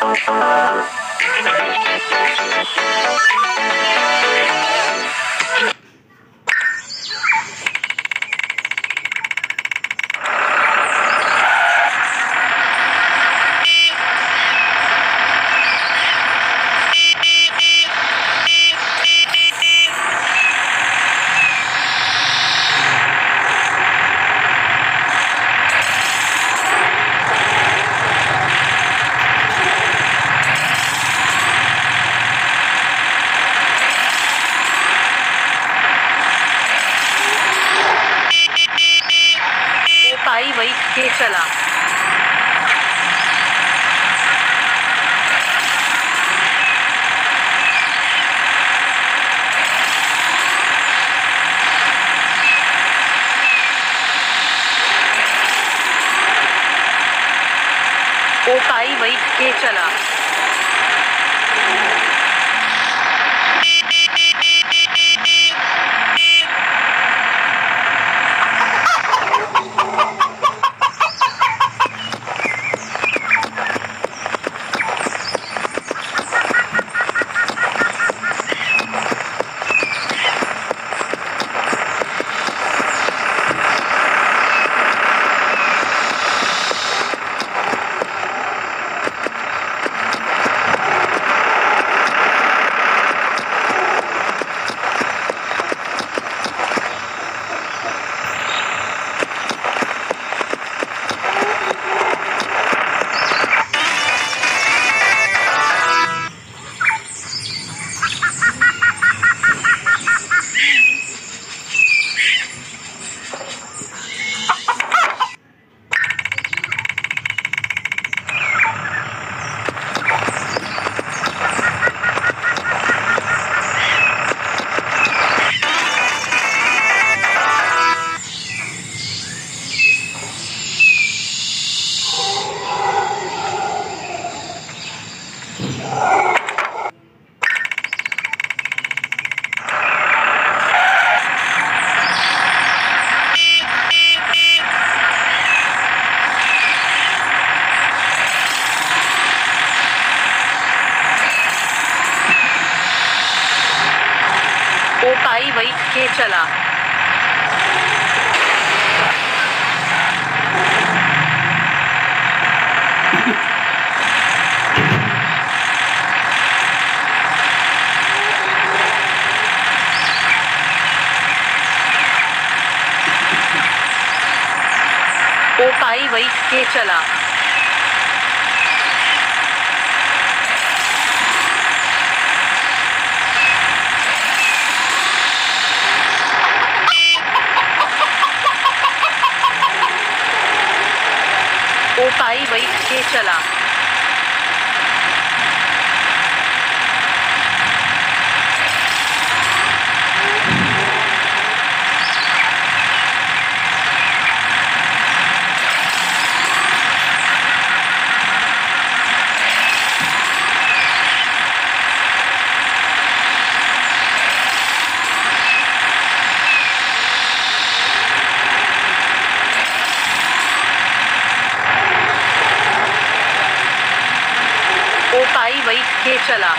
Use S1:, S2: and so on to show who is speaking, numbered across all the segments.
S1: Thank you. पाई वही के चला। पाई वही के चला। वो पाई वही के चला। वही के चला वो वही चला।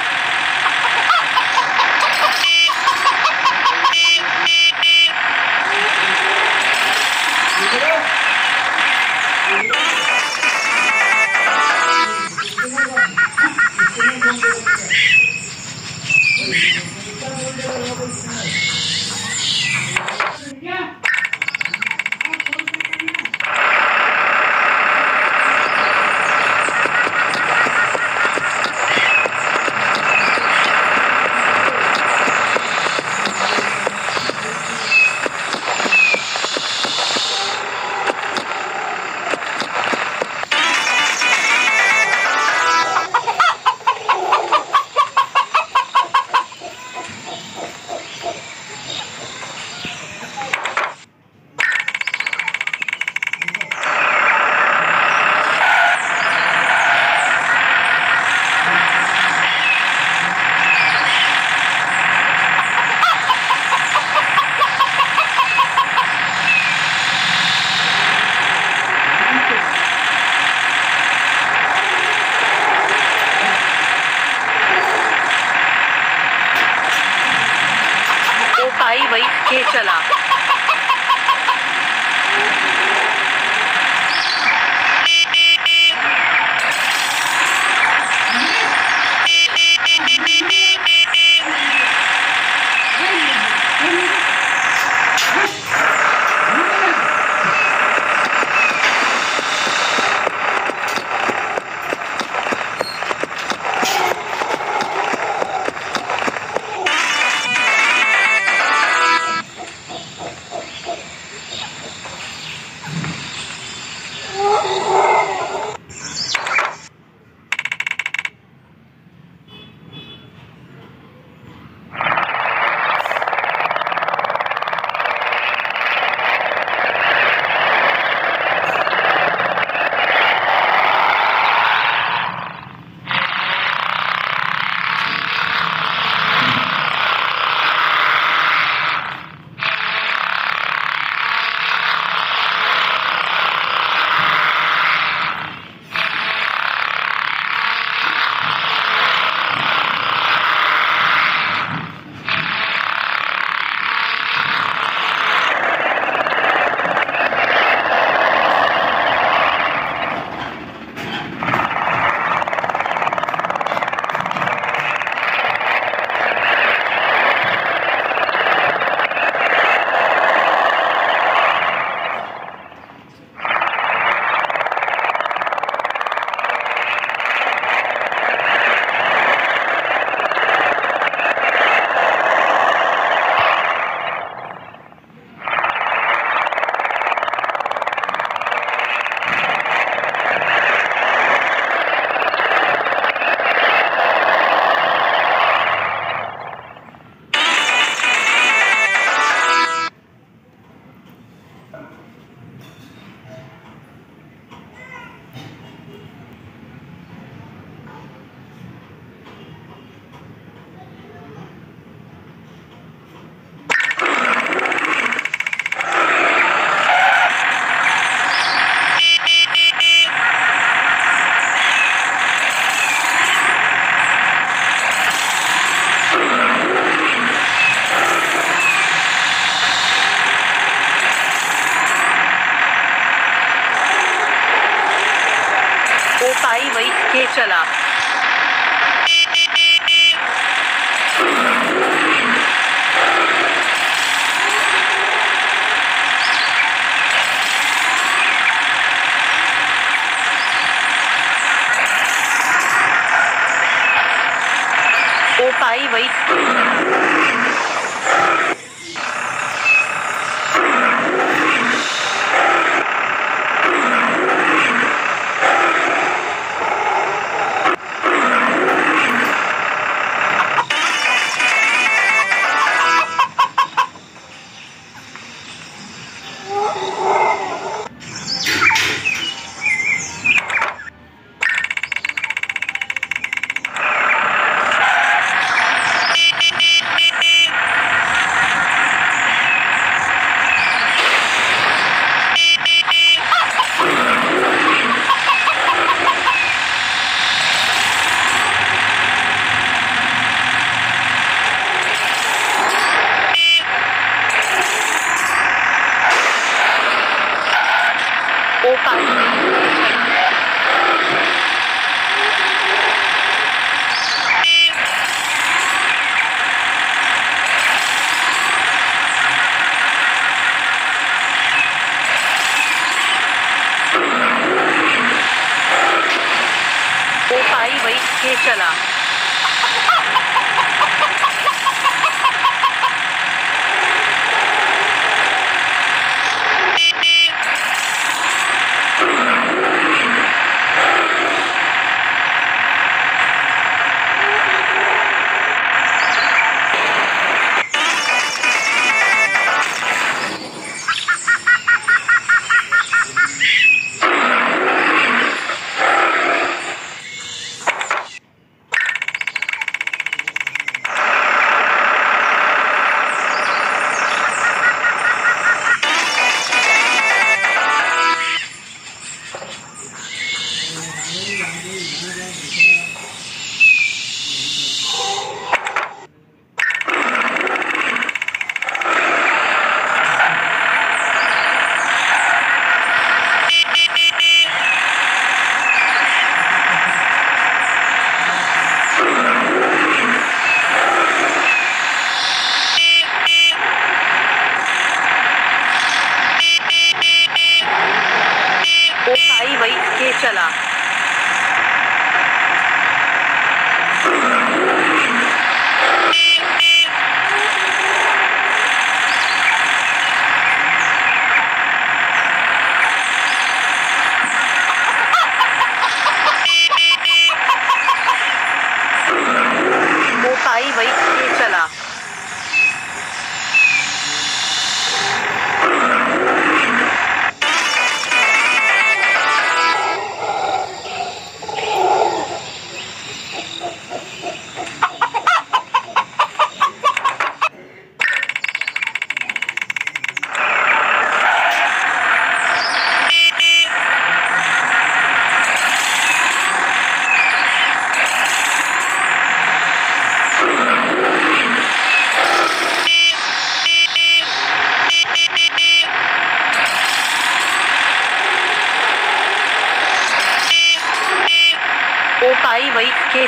S1: पाई वही।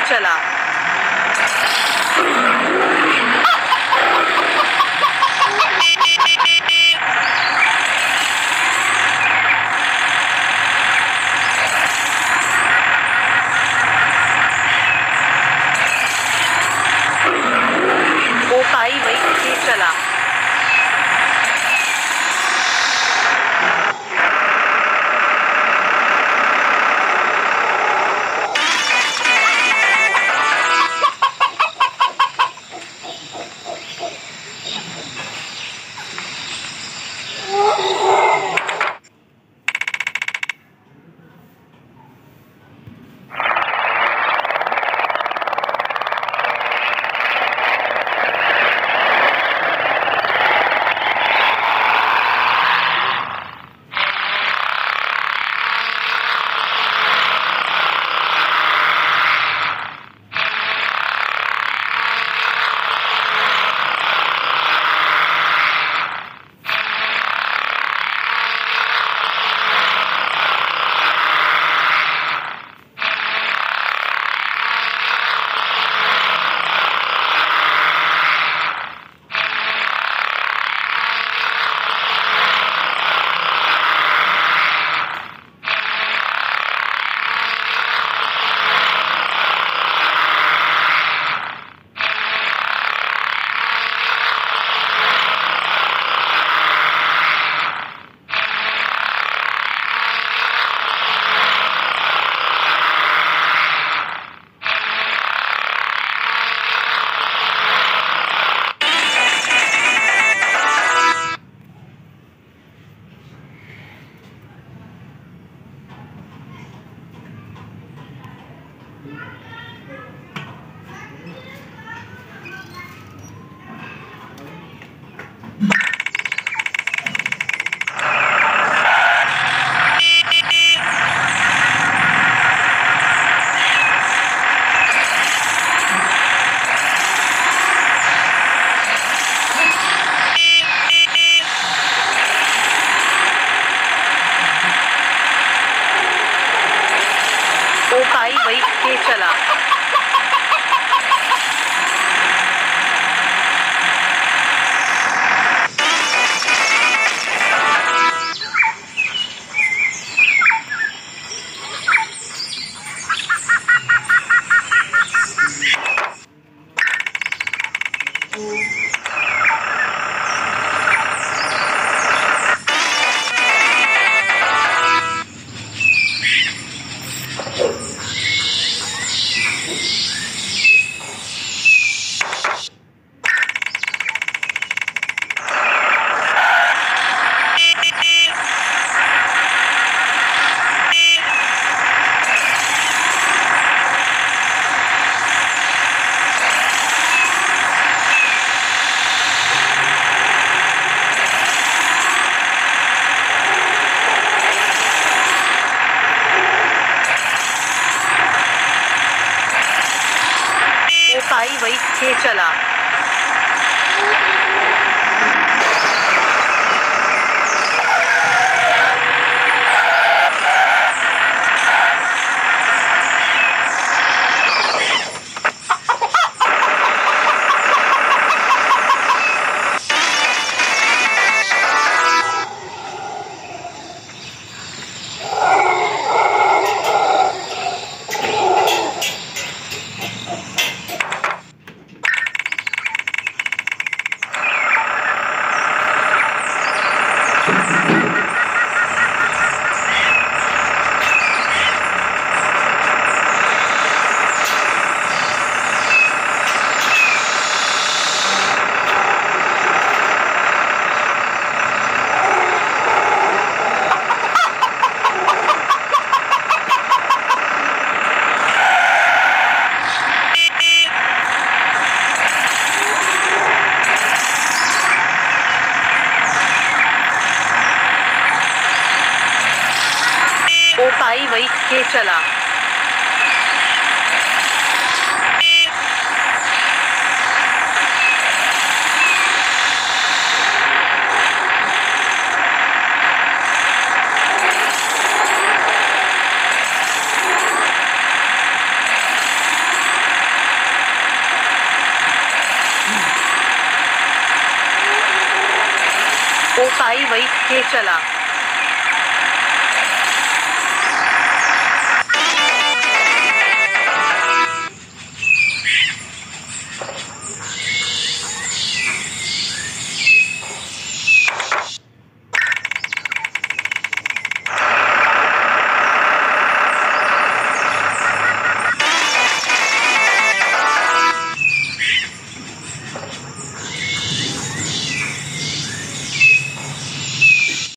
S1: चला। वही चला। पाई वही के चला। ये चला। वही के चला।